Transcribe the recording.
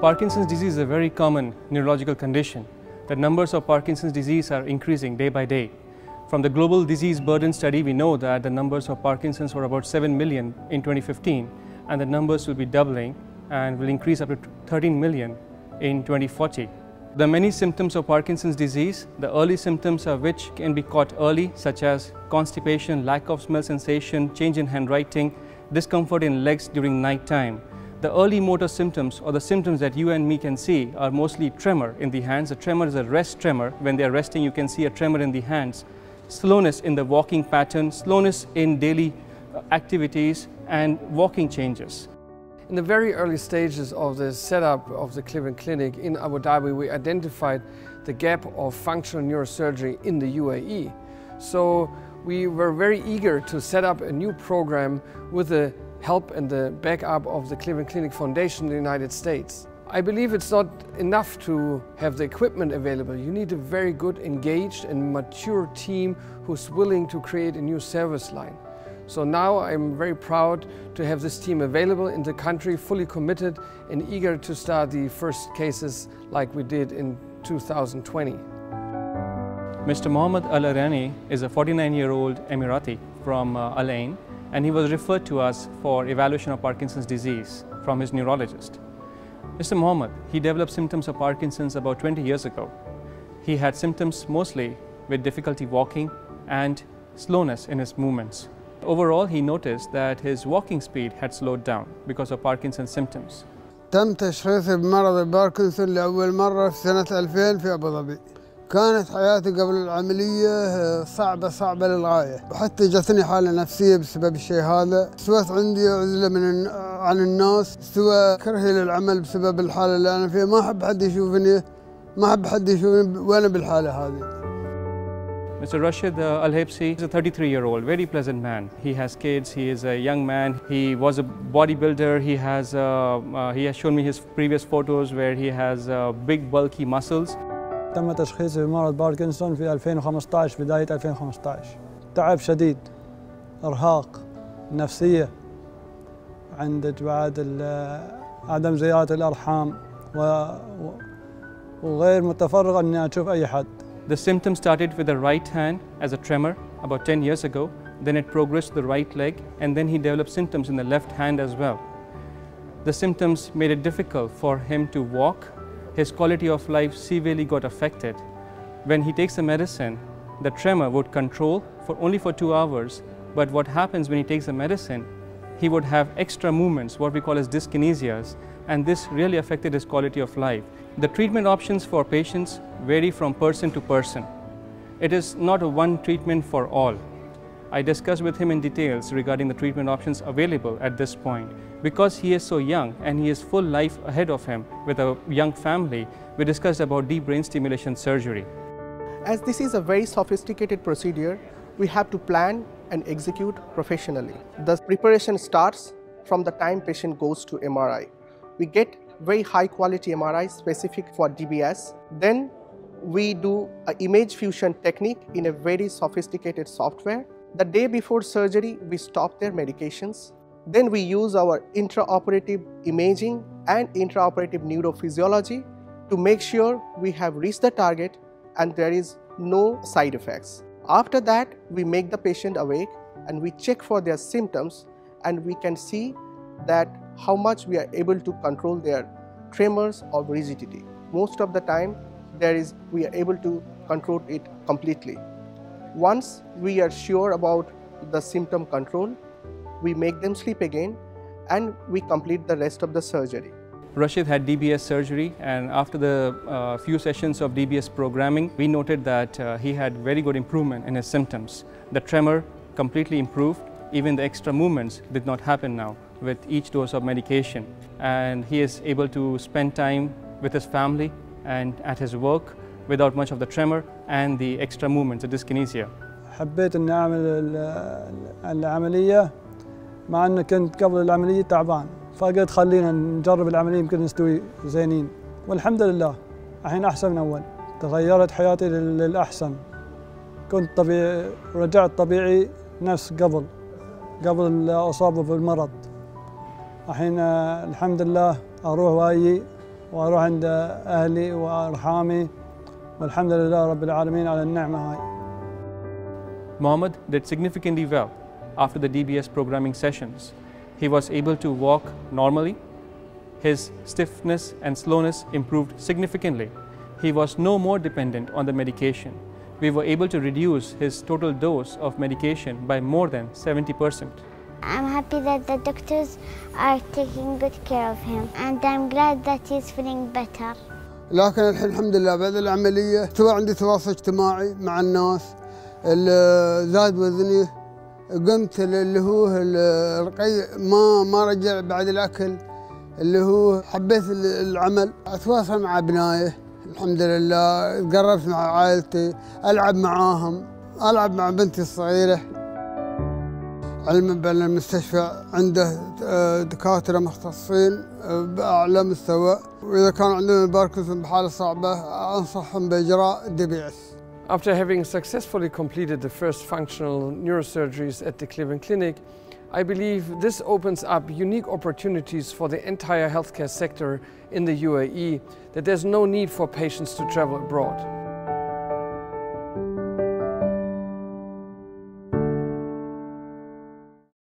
Parkinson's disease is a very common neurological condition. The numbers of Parkinson's disease are increasing day by day. From the Global Disease Burden Study, we know that the numbers of Parkinson's were about 7 million in 2015, and the numbers will be doubling and will increase up to 13 million in 2040. There are many symptoms of Parkinson's disease, the early symptoms of which can be caught early, such as constipation, lack of smell sensation, change in handwriting, discomfort in legs during night time. The early motor symptoms or the symptoms that you and me can see are mostly tremor in the hands. A tremor is a rest tremor. When they are resting, you can see a tremor in the hands. Slowness in the walking pattern, slowness in daily uh, activities and walking changes. In the very early stages of the setup of the Cleveland Clinic in Abu Dhabi, we identified the gap of functional neurosurgery in the UAE. So we were very eager to set up a new program with the help and the backup of the Cleveland Clinic Foundation in the United States. I believe it's not enough to have the equipment available. You need a very good, engaged and mature team who's willing to create a new service line. So now I'm very proud to have this team available in the country, fully committed and eager to start the first cases like we did in 2020. Mr. Mohammed Al Arani is a 49-year-old Emirati from uh, Al Ain and he was referred to us for evaluation of Parkinson's disease from his neurologist. Mr. Mohammed, he developed symptoms of Parkinson's about 20 years ago. He had symptoms mostly with difficulty walking and slowness in his movements. Overall, he noticed that his walking speed had slowed down because of Parkinson's symptoms. تم تشخيصي بمرض باركنسون لأول مرة في سنة 2000 في أبو ظبي كانت حياتي قبل العملية صعبة صعبة للغاية. وحتى جتني حالة نفسية بسبب الشيء هذا. سويت عندي عزلة من عن الناس. سوى كرهي للعمل بسبب الحالة اللي أنا فيها. ما أحب حد يشوفني ما أحب حد يشوفني وأنا بالحالة هذه. Mr. Rashid uh, Al-Hebsi is a 33-year-old, very pleasant man. He has kids, he is a young man, he was a bodybuilder, he has, uh, uh, he has shown me his previous photos where he has uh, big bulky muscles. تم تشخيصي بمرض باركنسون في 2015 بداية 2015 تعب شديد إرهاق نفسية عندك بعد عدم زيارة الأرحام وغير متفرغ أني أشوف أي حد The symptom started with the right hand as a tremor about 10 years ago. Then it progressed to the right leg and then he developed symptoms in the left hand as well. The symptoms made it difficult for him to walk. His quality of life severely got affected. When he takes the medicine, the tremor would control for only for two hours. But what happens when he takes the medicine, he would have extra movements, what we call as dyskinesias, and this really affected his quality of life. The treatment options for patients vary from person to person. It is not a one treatment for all. I discussed with him in details regarding the treatment options available at this point. Because he is so young and he has full life ahead of him with a young family, we discussed about deep brain stimulation surgery. As this is a very sophisticated procedure, we have to plan and execute professionally. The preparation starts from the time patient goes to MRI. We get very high quality MRI specific for DBS. Then we do an image fusion technique in a very sophisticated software. The day before surgery, we stop their medications. Then we use our intraoperative imaging and intraoperative neurophysiology to make sure we have reached the target and there is no side effects. After that, we make the patient awake and we check for their symptoms and we can see that how much we are able to control their tremors or rigidity. Most of the time there is we are able to control it completely. Once we are sure about the symptom control, we make them sleep again and we complete the rest of the surgery. Rashid had DBS surgery and after the uh, few sessions of DBS programming, we noted that uh, he had very good improvement in his symptoms. The tremor completely improved, even the extra movements did not happen now with each dose of medication. And he is able to spend time with his family and at his work without much of the tremor and the extra movements, the dyskinesia. حبيت إني أعمل العملية مع اني كنت قبل العملية تعبان. فقلت خلينا نجرب العملية يمكن نستوي زينين. والحمد لله الحين أحسن من أول. تغيرت حياتي للأحسن. كنت طبيعي رجعت طبيعي نفس قبل قبل الإصابة بالمرض. الحين الحمد لله أروح وأجي وأروح عند أهلي وأرحامي. Alhamdulillah Rabbil Alameen ala ni'mah Muhammad did significantly well after the DBS programming sessions. He was able to walk normally. His stiffness and slowness improved significantly. He was no more dependent on the medication. We were able to reduce his total dose of medication by more than 70%. I'm happy that the doctors are taking good care of him and I'm glad that he's feeling better. لكن الحين الحمد لله بعد العملية سوى عندي تواصل اجتماعي مع الناس. ال- زاد وزني قمت اللي هو ال- الرقي ما ما رجع بعد الأكل اللي هو حبيت ال- العمل. أتواصل مع أبنائي الحمد لله. قربت مع عائلتي ألعب معاهم ألعب مع بنتي الصغيرة. علما بأن المستشفى عنده آه، دكاترة مختصين آه، بأعلى مستوى وإذا كان عندهم الباركنسون بحالة صعبة أنصحهم بإجراء دي بي إس After having successfully completed the first functional neurosurgeries at the Cleveland Clinic, I believe this opens up unique opportunities for the entire healthcare sector in the UAE, that there's no need for patients to travel abroad.